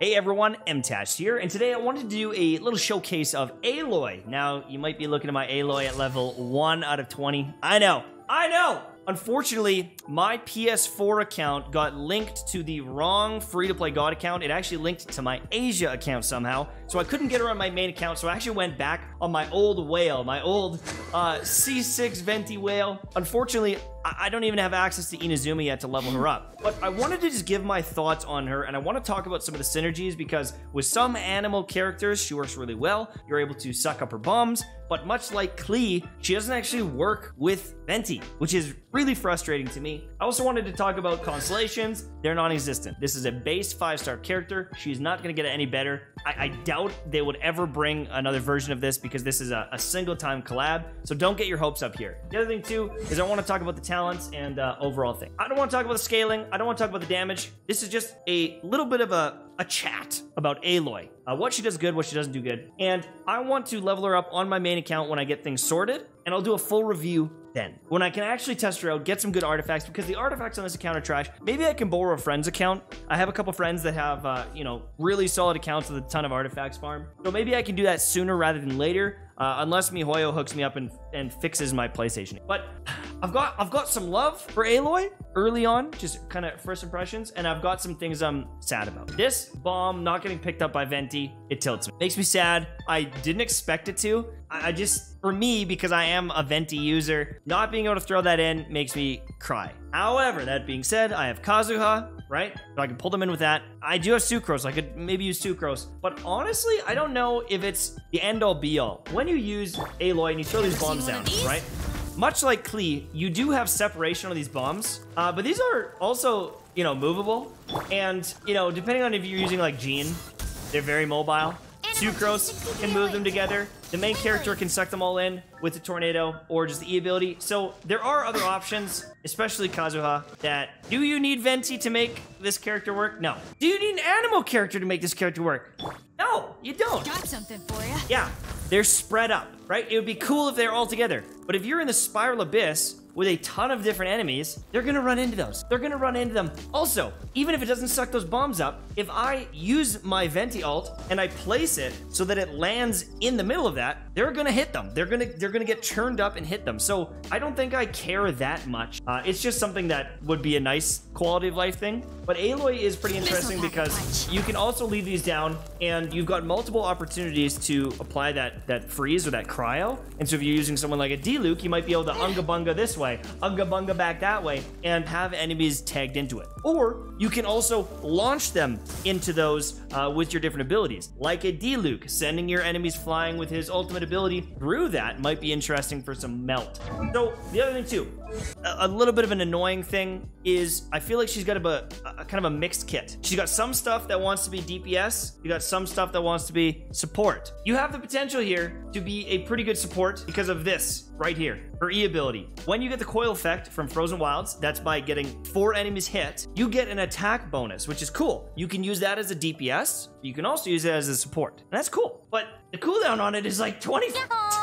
Hey everyone, MTash here, and today I wanted to do a little showcase of Aloy. Now, you might be looking at my Aloy at level 1 out of 20. I know, I know! Unfortunately, my PS4 account got linked to the wrong free-to-play God account. It actually linked to my Asia account somehow, so I couldn't get her on my main account, so I actually went back on my old whale, my old uh, C6 Venti whale. Unfortunately, I, don't even have access to Inazuma yet to level her up. But I wanted to just give my thoughts on her, and I want to talk about some of the synergies because with some Anemo characters, she works really well. You're able to suck up her bombs, but much like Klee, she doesn't actually work with Venti, which is really frustrating to me. I also wanted to talk about constellations. They're non-existent. This is a base five-star character. She's not going to get any better. I, I, doubt they would ever bring another version of this because this is a, a single-time collab. So don't get your hopes up here. The other thing too is I want to talk about the talents and uh, overall thing. I don't want to talk about the scaling. I don't want to talk about the damage. This is just a little bit of a a chat about Aloy, uh, what she does good, what she doesn't do good, and I want to level her up on my main account when I get things sorted, and I'll do a full review then. When I can actually test her out, get some good artifacts, because the artifacts on this account are trash. Maybe I can borrow a friend's account. I have a couple friends that have, uh, you know, really solid accounts with a ton of artifacts farm. So maybe I can do that sooner rather than later, uh, unless MiHoYo hooks me up and, and fixes my PlayStation. But I've got I've got some love for Aloy early on, just kind of first impressions, and I've got some things I'm sad about. This bomb not getting picked up by Venti, it tilts me. Makes me sad. I didn't expect it to. I, I just, for me, because I am a Venti user, not being able to throw that in makes me cry. However, that being said, I have Kazuha, right? So I can pull them in with that. I do have Sucrose. I could maybe use Sucrose. But honestly, I don't know if it's the end-all be-all. When you use Aloy and you throw these bombs down, right? Much like Klee, you do have separation on these bombs, uh, but these are also, you know, movable. And, you know, depending on if you're using like Jean, they're very mobile. Sucrose can move them together. The main character can suck them all in with the tornado or just the E ability. So there are other options, especially Kazuha, that do you need Venti to make this character work? No. Do you need an Anemo character to make this character work? No, you don't. Got something for you. Yeah, they're spread up, right? It would be cool if they're all together. But if you're in the Spiral Abyss, with a ton of different enemies, they're gonna run into those. They're gonna run into them. Also, even if it doesn't suck those bombs up, if I use my Venti alt and I place it so that it lands in the middle of that, they're gonna hit them. They're gonna they're gonna get churned up and hit them. So I don't think I care that much. Uh, it's just something that would be a nice quality of life thing. But Aloy is pretty interesting because you can also leave these down and you've got multiple opportunities to apply that that freeze or that cryo. And so if you're using someone like a Diluc, you might be able to unga bunga this way way, Unga Bunga back that way, and have enemies tagged into it. Or you can also launch them into those uh, with your different abilities, like a Diluc, sending your enemies flying with his ultimate ability through that might be interesting for some melt. So the other thing too, a, little bit of an annoying thing is I feel like she's got a, a, kind of a mixed kit. She's got some stuff that wants to be DPS. You got some stuff that wants to be support. You have the potential here to be a pretty good support because of this right here, her E ability. When you get the coil effect from Frozen Wilds, that's by getting four enemies hit, you get an attack bonus, which is cool. You can use that as a DPS. You can also use it as a support. And that's cool. But the cooldown on it is like 20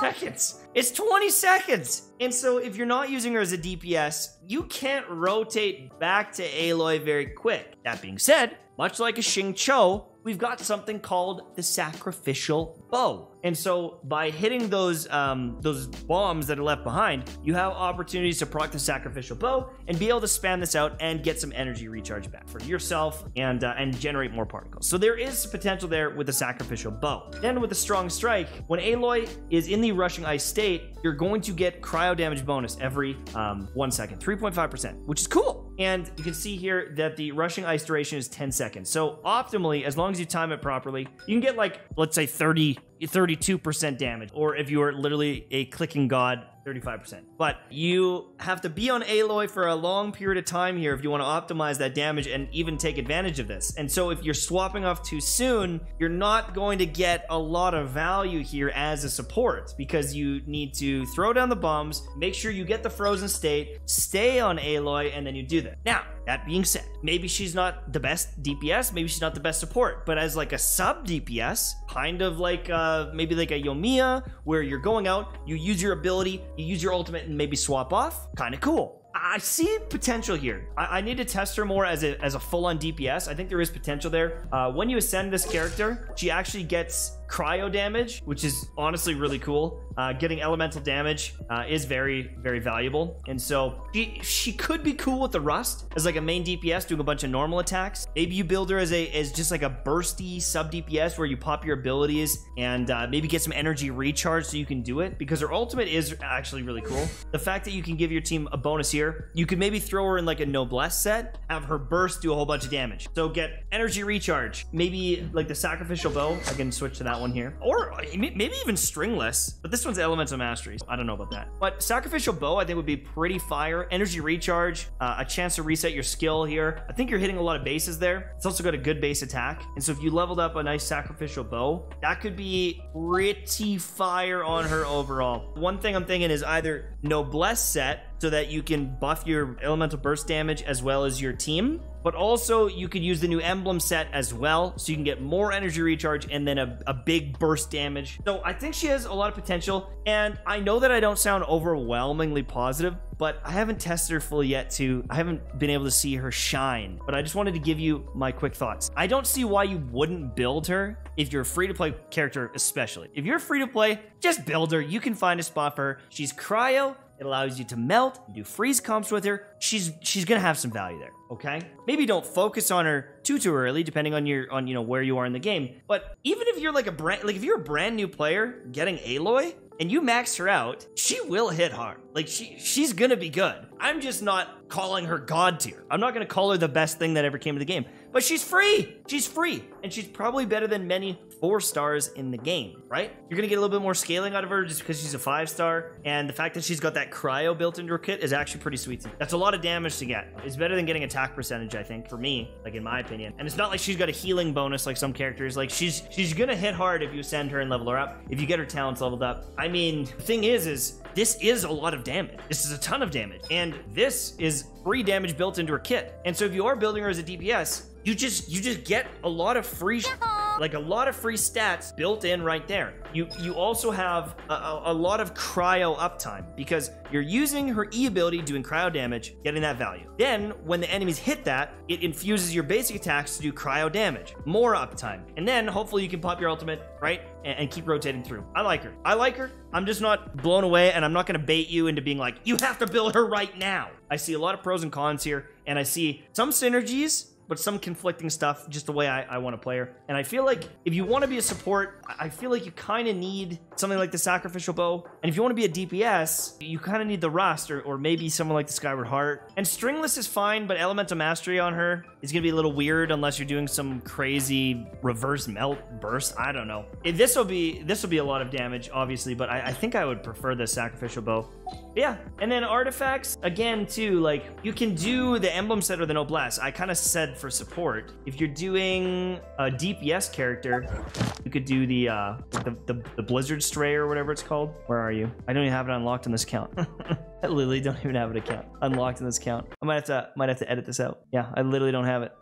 seconds. It's 20 seconds. And so if you're not using her as a DPS, you can't rotate back to Aloy very quick. That being said, much like a Xingqiu, we've got something called the sacrificial bow. And so by hitting those um, those bombs that are left behind, you have opportunities to proc the sacrificial bow and be able to spam this out and get some energy recharge back for yourself and uh, and generate more particles. So there is potential there with the sacrificial bow. Then with the strong strike, when Aloy is in the rushing ice state, you're going to get cryo damage bonus every um, one second, 3.5%, which is cool. And you can see here that the rushing ice duration is 10 seconds. So optimally, as long as you time it properly, you can get like, let's say 30 32% damage. Or if you are literally a clicking god, 35%. But you have to be on Aloy for a long period of time here if you want to optimize that damage and even take advantage of this. And so if you're swapping off too soon, you're not going to get a lot of value here as a support because you need to throw down the bombs, make sure you get the frozen state, stay on Aloy, and then you do that. Now, that being said, maybe she's not the best DPS, maybe she's not the best support, but as like a sub DPS, kind of like uh, maybe like a Yoimiya, where you're going out, you use your ability, you use your ultimate and maybe swap off, kind of cool. I see potential here. I, I need to test her more as a, as a full-on DPS. I think there is potential there. Uh, when you ascend this character, she actually gets cryo damage, which is honestly really cool. Uh, getting elemental damage uh, is very, very valuable. And so she, she could be cool with the rust as like a main DPS doing a bunch of normal attacks. Maybe you build her as a as just like a bursty sub DPS where you pop your abilities and uh, maybe get some energy recharge so you can do it because her ultimate is actually really cool. The fact that you can give your team a bonus here, you could maybe throw her in like a noblesse set, have her burst do a whole bunch of damage. So get energy recharge, maybe like the sacrificial bow. I can switch to that one here, or maybe even stringless. But this one's elemental mastery. I don't know about that. But sacrificial bow, I think would be pretty fire. Energy recharge, uh, a chance to reset your skill here. I think you're hitting a lot of bases there. It's also got a good base attack, and so if you leveled up a nice sacrificial bow, that could be pretty fire on her overall. One thing I'm thinking is either noblesse set so that you can buff your elemental burst damage as well as your team. But also, you could use the new emblem set as well, so you can get more energy recharge and then a, a big burst damage. So I think she has a lot of potential, and I know that I don't sound overwhelmingly positive, but I haven't tested her fully yet to, I haven't been able to see her shine. But I just wanted to give you my quick thoughts. I don't see why you wouldn't build her if you're a free-to-play character especially. If you're free to play, just build her. You can find a spot for her. She's cryo, it allows you to melt, do freeze comps with her. She's she's gonna have some value there. Okay, maybe don't focus on her too too early, depending on your on you know where you are in the game. But even if you're like a brand like if you're a brand new player getting Aloy and you max her out, she will hit hard. Like she she's gonna be good. I'm just not calling her god tier. I'm not gonna call her the best thing that ever came to the game. But she's free. She's free. And she's probably better than many four stars in the game, right? You're gonna get a little bit more scaling out of her just because she's a five star. And the fact that she's got that cryo built into her kit is actually pretty sweet. That's a lot of damage to get. It's better than getting attack percentage, I think, for me, like in my opinion. And it's not like she's got a healing bonus like some characters. Like she's she's gonna hit hard if you send her and level her up. If you get her talents leveled up. I mean, the thing is, is this is a lot of damage. This is a ton of damage. And this is free damage built into her kit. And so if you are building her as a DPS, you just you just get a lot of free like a lot of free stats built in right there. You you also have a, a, a, lot of cryo uptime because you're using her E ability doing cryo damage, getting that value. Then when the enemies hit that, it infuses your basic attacks to do cryo damage, more uptime. And then hopefully you can pop your ultimate, right? And, and keep rotating through. I like her. I like her. I'm just not blown away and I'm not to bait you into being like, you have to build her right now. I see a lot of pros and cons here and I see some synergies but some conflicting stuff, just the way I, I want to play her. And I feel like if you want to be a support, I feel like you kind of need something like the Sacrificial Bow. And if you want to be a DPS, you kind of need the Rust or, or maybe someone like the Skyward Harp. And Stringless is fine, but Elemental Mastery on her is going to be a little weird unless you're doing some crazy reverse melt burst. I don't know. This will be this will be a lot of damage, obviously, but I, I think I would prefer the Sacrificial Bow. Yeah, and then artifacts, again, too, like, you can do the emblem set or the noblesse. I kind of said for support. If you're doing a DPS character, you could do the, uh, the, the, the Blizzard Stray or whatever it's called. Where are you? I don't even have it unlocked on this account. I literally don't even have an account unlocked in this account. I might have to might have to edit this out. Yeah, I literally don't have it.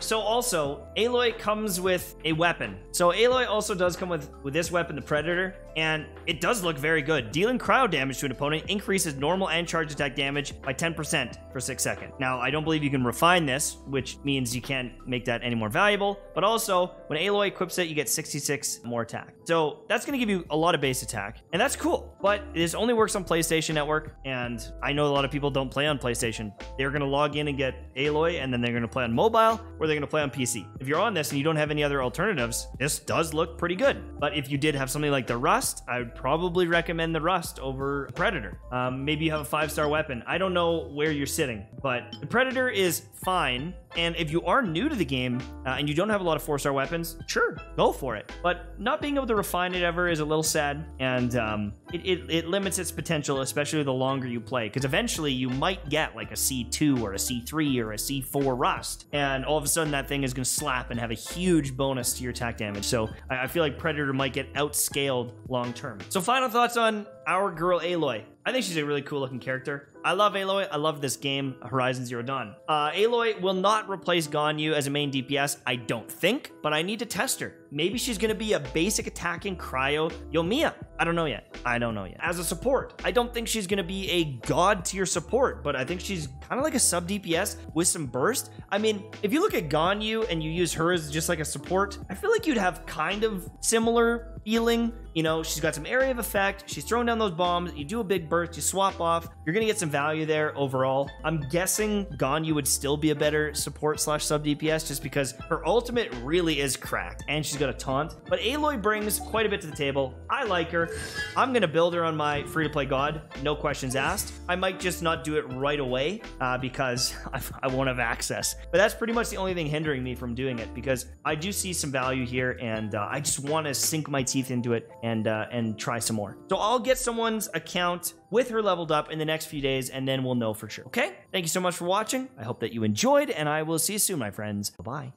So also, Aloy comes with a weapon. So Aloy also does come with, with this weapon, the Predator, and it does look very good. Dealing cryo damage to an opponent increases normal and charge attack damage by 10% for 6 seconds. Now, I don't believe you can refine this, which means you can't make that any more valuable, but also, when Aloy equips it, you get 66 more attack. So that's going to give you a lot of base attack, and that's cool, but this only works on PlayStation Network, and I know a lot of people don't play on PlayStation. They're going to log in and get Aloy, and then they're going to play on mobile, or they're going to play on PC. If you're on this and you don't have any other alternatives, this does look pretty good. But if you did have something like the Rust, I would probably recommend the Rust over Predator. Um, maybe you have a five star weapon. I don't know where you're sitting, but the Predator is fine. And if you are new to the game uh, and you don't have a lot of four star weapons, sure, go for it. But not being able to refine it ever is a little sad, and um, it, it, it limits its potential, especially the longer you play. Because eventually you might get like a C2 or a C3 or a C4 Rust, and all of a sudden that thing is going to slap and have a huge bonus to your attack damage. So I, I feel like Predator might get outscaled long term. So final thoughts on our girl Aloy. I think she's a really cool looking character. I love Aloy. I love this game, Horizon Zero Dawn. Uh, Aloy will not replace Ganyu as a main DPS, I don't think, but I need to test her. Maybe she's going to be a basic attacking cryo Yoimiya. I don't know yet. I don't know yet. As a support, I don't think she's going to be a god tier support, but I think she's kind of like a sub DPS with some burst. I mean, if you look at Ganyu and you use her as just like a support, I feel like you'd have kind of similar feeling. You know, she's got some area of effect. She's throwing down those bombs. You do a big burst, you swap off. You're going to get some value there overall. I'm guessing Ganyu would still be a better support slash sub DPS just because her ultimate really is cracked and she's got a taunt. But Aloy brings quite a bit to the table. I like her. I'm going to build her on my free to play God. No questions asked. I might just not do it right away uh, because I, I won't have access. But that's pretty much the only thing hindering me from doing it because I do see some value here and uh, I just want to sink my teeth into it and uh, and try some more. So I'll get someone's account with her leveled up in the next few days, and then we'll know for sure. Okay? Thank you so much for watching. I hope that you enjoyed, and I will see you soon, my friends. Bye bye.